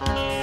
Ela